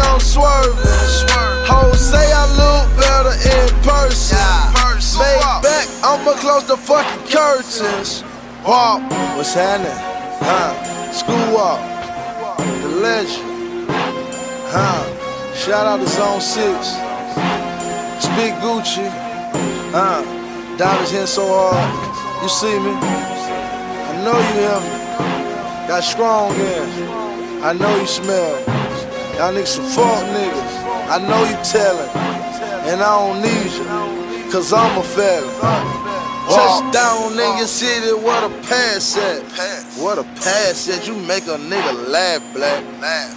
I'm swerving. Hoes say I look better in person. Make back, I'ma close the fucking curtains. Walk, what's happening? Huh? School walk, the legend. Huh? Shout out to Zone 6. Speak Gucci. Huh? Diamonds hitting so hard. You see me? I know you hear me. Got strong in. I know you smell. Y'all some fuck niggas. I know you tellin'. And I don't need you. Cause I'm a felon. Touchdown in your city, what a pass at. What a pass at. You make a nigga laugh, black.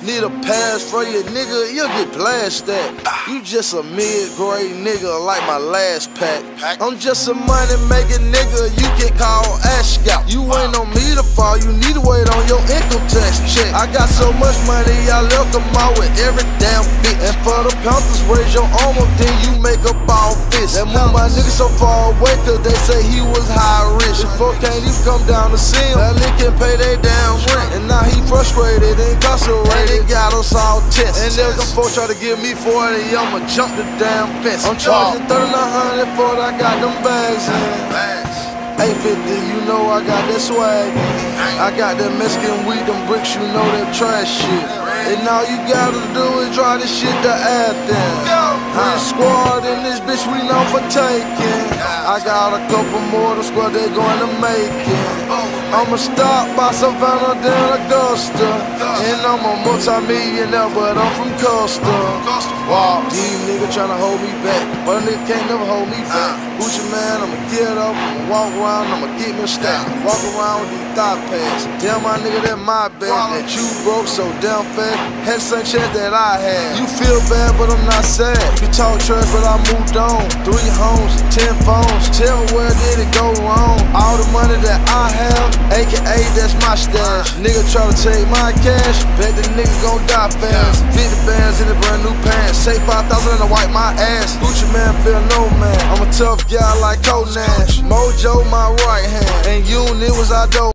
Need a pass for your nigga, you'll get blasted. You just a mid-grade nigga like my last pack. I'm just a money making nigga, you get called ash out. You ain't on fall, you need to wait on your income tax check. I got so much money, I left them out with every damn bitch. And for the Panthers, raise your arm up, then you make a ball fist. And move my niggas so far away, cause they say he was high rich. And folk can't even come down to see him. That can pay their damn rent. And now he frustrated, incarcerated, got us all tense. And there's them folks try to give me 40, I'ma jump the damn fence. I'm charging 3900 for it, I got them bags in. 850, you know I got that swag. I got that Mexican weed, them bricks, you know that trash shit. And all you gotta do is drive this shit to Athens. Huh. Squad in this bitch, we know for taking. I got a couple more, the squad they gonna make it. Oh. I'ma stop by Savannah, then Augusta. And I'm a multi-millionaire, but I'm from Costa. Wow, these niggas tryna hold me back, but a nigga can't never hold me back. Uh. Gucci Mane, I'ma get up, I'ma walk around, I'ma get me a stack. Walk around with these thigh pads. Damn, my nigga, that my bad. That you broke so damn fast. Had same chance that I had. You feel bad, but I'm not sad. You talk trash, but I moved on. Three homes, ten phones. Tell where did it go aka that's my stash. Nigga try to take my cash, bet the nigga gon' die fast. 50 bands in the brand new pants. Say 5,000 and I wipe my ass. Gucci Mane feel no man. I'm a tough guy like Conan. Mojo my right hand, and Unit was our dope.